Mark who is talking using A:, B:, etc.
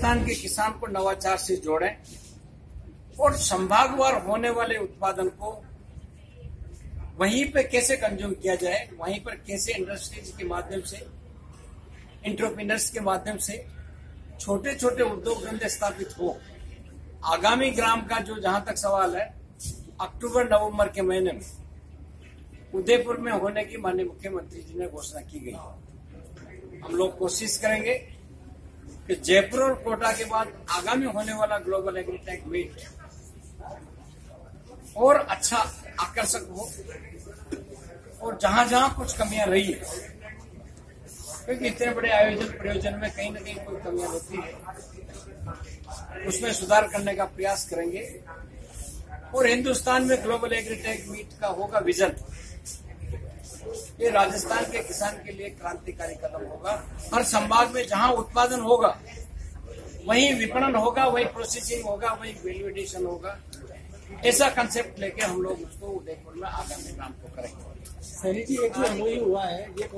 A: राजस्थान के किसान को नवाचार से जोड़ें और संभागवार होने वाले उत्पादन को वहीं पे कैसे कंज्यूम किया जाए, वहीं पर कैसे इंडस्ट्रीज़ के माध्यम से इंटरप्रीनर्स के माध्यम से छोटे छोटे उद्योग धंधे स्थापित हो। आगामी ग्राम का जो जहाँ तक सवाल है, अक्टूबर, नवंबर के महीने में उदयपुर में होने की माननीय मुख्यमंत्री जी ने घोषणा की गई। हम लोग कोशिश करेंगे कि जयपुर और कोटा के बाद आगामी होने वाला ग्लोबल एग्रीटेक मीट और अच्छा आकर्षक हो और जहाँ जहाँ कुछ कमियाँ रही है, क्योंकि इतने बड़े आयोजन प्रयोजन में कहीं ना कहीं कोई कमियाँ होती है, उसमें सुधार करने का प्रयास करेंगे। और हिंदुस्तान में ग्लोबल एग्रीटेक मीट का होगा विजन। ये राजस्थान के किसान के लिए क्रांतिकारी कदम होगा। हर संभाग में जहाँ उत्पादन होगा, वहीं विपणन होगा, वहीं प्रोसेसिंग होगा, वहीं वेल्यूडेशन होगा। ऐसा कंसेप्ट लेके हम लोग उसको उदयपुर में आगामी काम को करेंगे।
B: सैनी जी एक हुआ है, ये